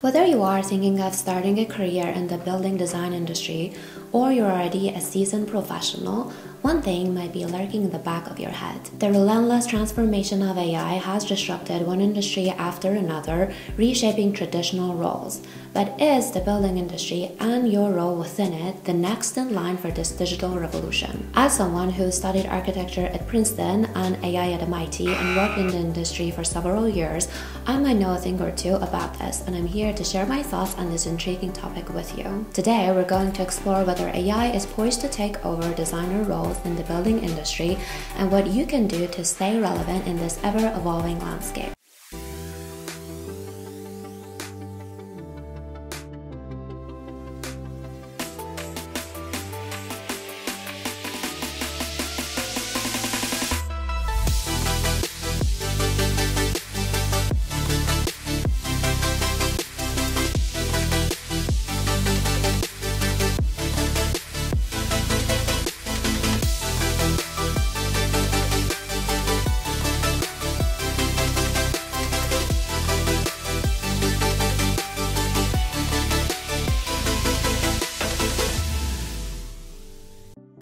Whether you are thinking of starting a career in the building design industry or you're already a seasoned professional, one thing might be lurking in the back of your head. The relentless transformation of AI has disrupted one industry after another, reshaping traditional roles. But is the building industry and your role within it the next in line for this digital revolution? As someone who studied architecture at Princeton and AI at MIT and worked in the industry for several years, I might know a thing or two about this, and I'm here to share my thoughts on this intriguing topic with you. Today, we're going to explore whether AI is poised to take over designer roles in the building industry and what you can do to stay relevant in this ever evolving landscape.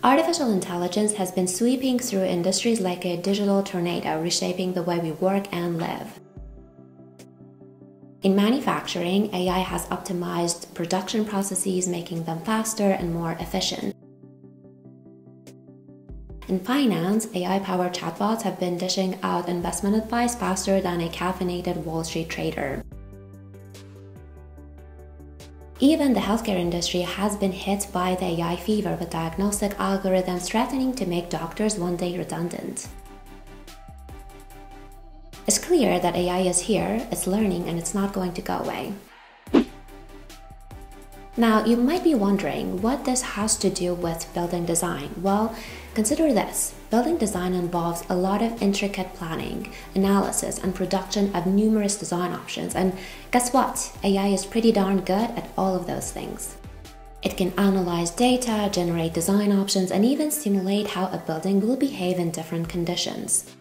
Artificial intelligence has been sweeping through industries like a digital tornado, reshaping the way we work and live. In manufacturing, AI has optimized production processes, making them faster and more efficient. In finance, AI powered chatbots have been dishing out investment advice faster than a caffeinated Wall Street trader. Even the healthcare industry has been hit by the AI fever with diagnostic algorithms threatening to make doctors one day redundant. It's clear that AI is here, it's learning, and it's not going to go away. Now, you might be wondering what this has to do with building design. Well, consider this building design involves a lot of intricate planning, analysis, and production of numerous design options. And guess what? AI is pretty darn good at all of those things. It can analyze data, generate design options, and even simulate how a building will behave in different conditions.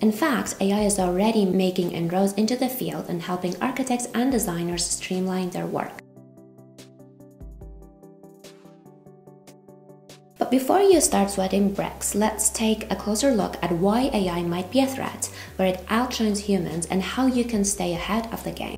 In fact, AI is already making inroads into the field and helping architects and designers streamline their work. Before you start sweating bricks, let's take a closer look at why AI might be a threat, where it outshines humans, and how you can stay ahead of the game.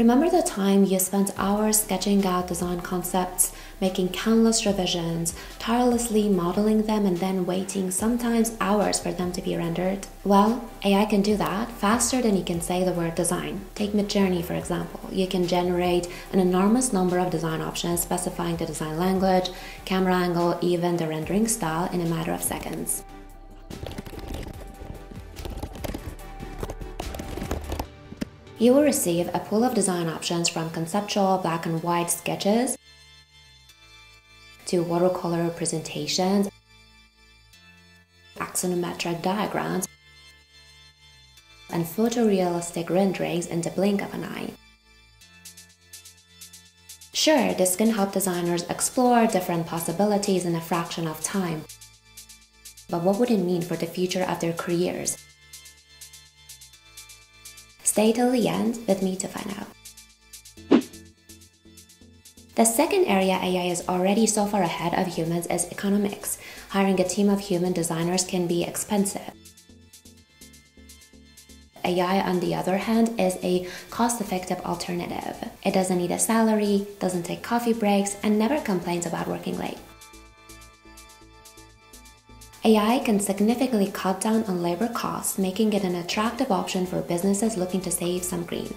Remember the time you spent hours sketching out design concepts, making countless revisions, tirelessly modeling them, and then waiting sometimes hours for them to be rendered? Well, AI can do that faster than you can say the word design. Take Midjourney, for example. You can generate an enormous number of design options specifying the design language, camera angle, even the rendering style in a matter of seconds. You will receive a pool of design options from conceptual black and white sketches to watercolor presentations, axonometric diagrams, and photorealistic renderings in the blink of an eye. Sure, this can help designers explore different possibilities in a fraction of time. But what would it mean for the future of their careers? Stay till the end with me to find out. The second area AI is already so far ahead of humans is economics. Hiring a team of human designers can be expensive. AI, on the other hand, is a cost effective alternative. It doesn't need a salary, doesn't take coffee breaks, and never complains about working late. AI can significantly cut down on labor costs, making it an attractive option for businesses looking to save some green.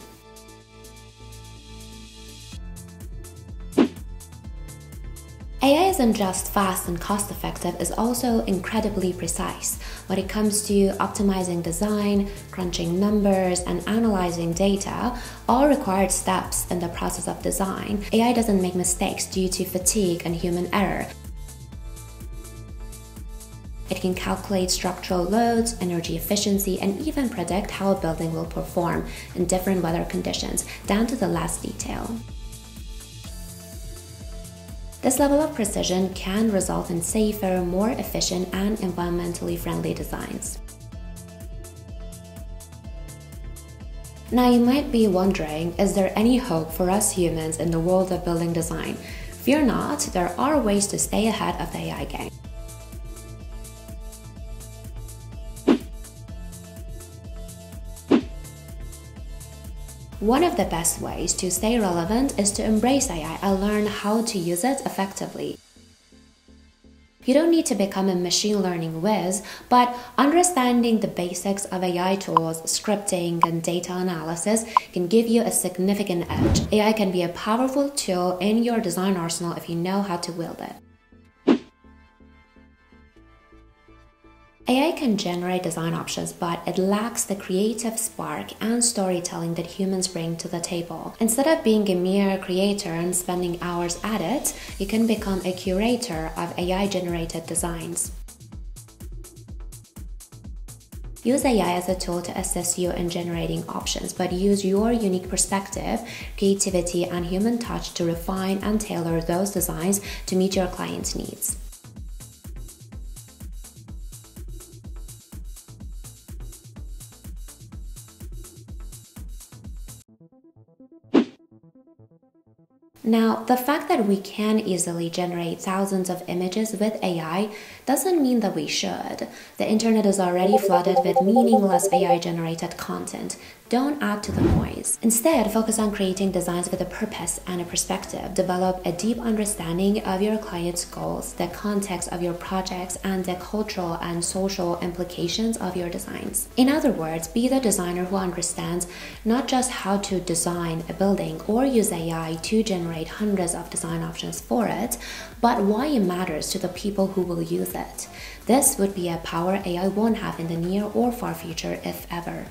AI isn't just fast and cost effective, it's also incredibly precise. When it comes to optimizing design, crunching numbers, and analyzing data, all required steps in the process of design, AI doesn't make mistakes due to fatigue and human error. It can calculate structural loads, energy efficiency, and even predict how a building will perform in different weather conditions, down to the last detail. This level of precision can result in safer, more efficient, and environmentally friendly designs. Now, you might be wondering is there any hope for us humans in the world of building design? Fear not, there are ways to stay ahead of the AI game. One of the best ways to stay relevant is to embrace AI and learn how to use it effectively. You don't need to become a machine learning whiz, but understanding the basics of AI tools, scripting, and data analysis can give you a significant edge. AI can be a powerful tool in your design arsenal if you know how to wield it. AI can generate design options, but it lacks the creative spark and storytelling that humans bring to the table. Instead of being a mere creator and spending hours at it, you can become a curator of AI generated designs. Use AI as a tool to assist you in generating options, but use your unique perspective, creativity, and human touch to refine and tailor those designs to meet your client's needs. Now, the fact that we can easily generate thousands of images with AI doesn't mean that we should. The internet is already flooded with meaningless AI generated content. Don't add to the noise. Instead, focus on creating designs with a purpose and a perspective. Develop a deep understanding of your client's goals, the context of your projects, and the cultural and social implications of your designs. In other words, be the designer who understands not just how to design a building or use AI to generate hundreds of design options for it, but why it matters to the people who will use it. This would be a power AI won't have in the near or far future, if ever.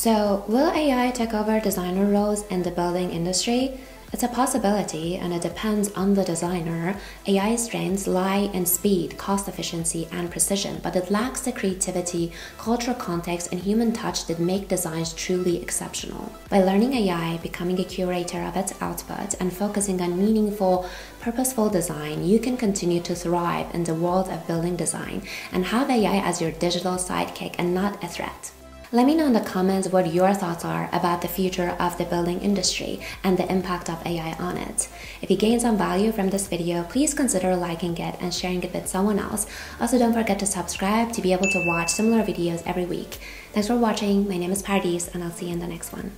So, will AI take over designer roles in the building industry? It's a possibility and it depends on the designer. AI strengths lie in speed, cost efficiency, and precision, but it lacks the creativity, cultural context, and human touch that make designs truly exceptional. By learning AI, becoming a curator of its output, and focusing on meaningful, purposeful design, you can continue to thrive in the world of building design and have AI as your digital sidekick and not a threat. Let me know in the comments what your thoughts are about the future of the building industry and the impact of AI on it. If you gained some value from this video, please consider liking it and sharing it with someone else. Also, don't forget to subscribe to be able to watch similar videos every week. Thanks for watching. My name is Pardis, and I'll see you in the next one.